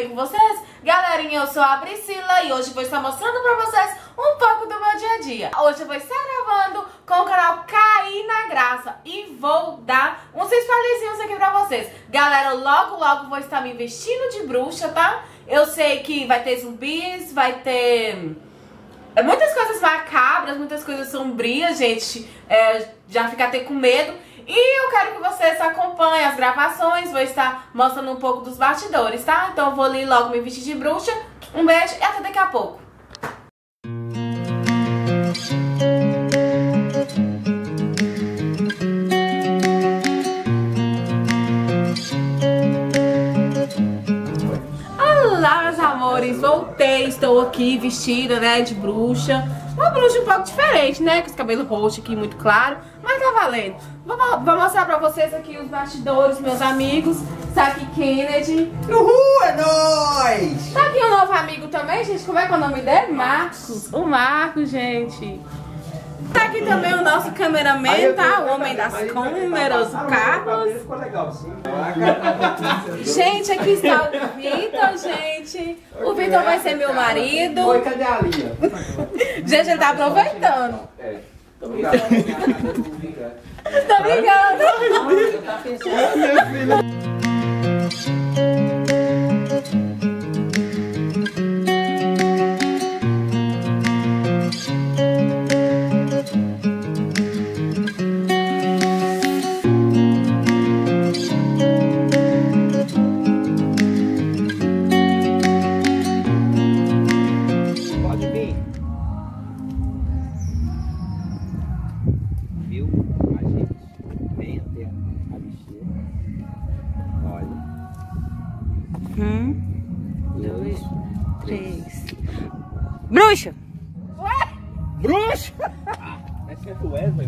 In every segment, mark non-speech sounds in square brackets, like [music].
bem com vocês? Galerinha, eu sou a Priscila e hoje vou estar mostrando pra vocês um pouco do meu dia a dia. Hoje eu vou estar gravando com o canal Cair na Graça e vou dar uns spoilerzinhos aqui pra vocês. Galera, logo logo vou estar me vestindo de bruxa, tá? Eu sei que vai ter zumbis, vai ter... É, muitas coisas macabras, muitas coisas sombrias, gente. É, já fica até com medo. E eu quero que vocês acompanhem as gravações, vou estar mostrando um pouco dos bastidores, tá? Então eu vou ali logo me vestir de bruxa. Um beijo e até daqui a pouco. Estou aqui vestida, né, de bruxa. Uma bruxa um pouco diferente, né, com os cabelos roxos aqui muito claro, mas tá valendo. Vou, vou mostrar pra vocês aqui os bastidores, meus amigos. Está aqui Kennedy. Uhul, é nóis! Tá aqui um novo amigo também, gente, como é que é o nome dele? Marcos. O Marcos, gente. Tá aqui também o nosso cameraman, tá? O homem das câmeras, o Carlos. Ficou legal, sim. Gente, aqui está o Vitor, gente. O Vitor vai ser meu marido. Oi, cadê a linha? Gente, ele tá aproveitando. É. Tô brincando. Pode Um, dois, três. Bruxa! Bruxa! [laughs] Ah, essa é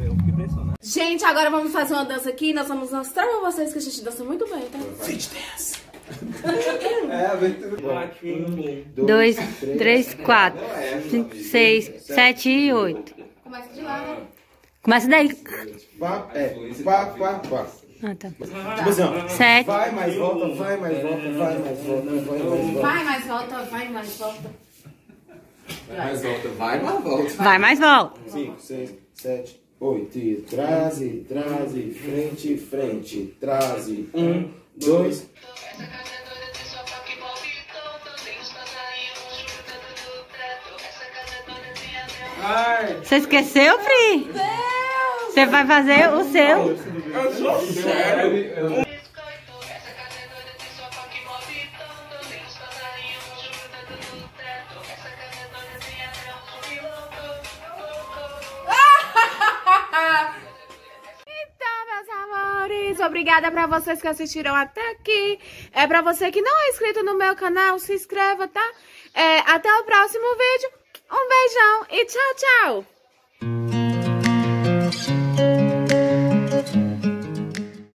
impressionante. Gente, agora vamos fazer uma dança aqui. Nós vamos mostrar pra vocês que a gente dança muito bem, tá? [laughs] É, aventura. Um, Dois, três, quatro, cinco, seis, sete e oito. Começa de lá, né? Começa daí. Pá, é, pá, pá, pá. Ah, tá. Tipo assim, ó. Sete. Vai, mais volta, vai, mais volta, vai, mais volta, vai, mais volta. Vai mais volta, vai mais volta. Mais volta, vai, mais volta. Vai mais volta. 5, 6, 7, 8. E trás, e trás, e frente, frente. Trás, e um, dois. Essa casa é doida, tem sofá que move todo. Tem os passarinhos chutando do teto. Essa casa é doida, tem até um Você esqueceu, Pri? Você vai fazer o seu. um zumbi louco. Então, meus amores, obrigada pra vocês que assistiram até aqui. É pra você que não é inscrito no meu canal, se inscreva, tá? É, até o próximo vídeo. Um beijão e tchau, tchau!